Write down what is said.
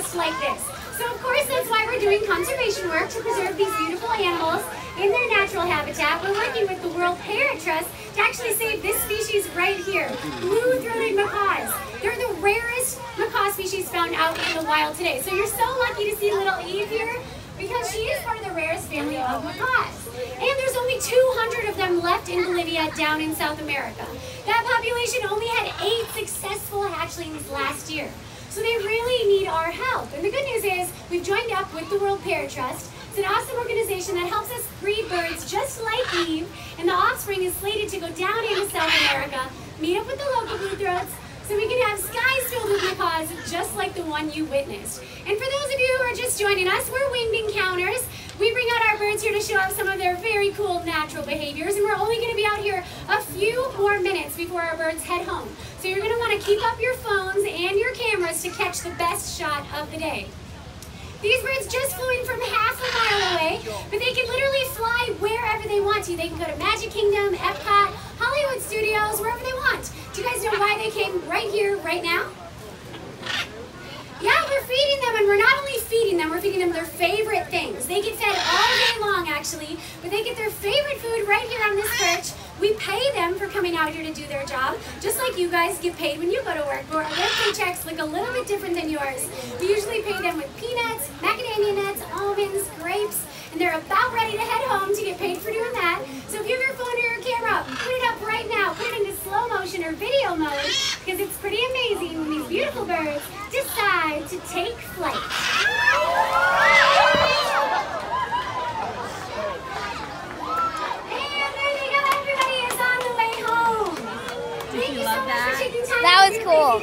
just like this. So of course that's why we're doing conservation work to preserve these beautiful animals in their natural habitat. We're working with the World Parrot Trust to actually save this species right here, blue-throated macaws. They're the rarest macaw species found out in the wild today. So you're so lucky to see little Eve here because she is part of the rarest family of macaws. And there's only 200 of them left in Bolivia down in South America. That population only had eight successful hatchlings last year. So they really need our help. And the good news is we've joined up with the World Parrot Trust. It's an awesome organization that helps us breed birds just like Eve, and the offspring is slated to go down into South America, meet up with the local bluethroats, so we can have skies filled with macaws just like the one you witnessed. And for those of you who are just joining us, we're Winged Encounters. We bring out our birds here to show off some of their very cool natural behaviors, and we're only going to be out here a few more minutes before our birds head home. So you're going to want to keep up your phones and to catch the best shot of the day. These birds just flew in from half a mile away, but they can literally fly wherever they want to. They can go to Magic Kingdom, Epcot, Hollywood Studios, wherever they want. Do you guys know why they came right here, right now? Yeah, we're feeding them, and we're not only feeding them, we're feeding them their favorite things. They get fed all day long, actually, but they get their favorite food right here on this perch. We pay them for coming out here to do their job, just like you guys get paid when you go to work. But their paychecks look a little bit different than yours. We usually pay them with peanuts, macadamia nuts, almonds, grapes, and they're about ready to head home to get paid for doing that. So if you have your phone or your camera, put it up right now. Put it into slow motion or video mode, because it's pretty amazing when these beautiful birds decide to take flight. And there you go, everybody is on the way home. Thank you so much for taking time That was cool.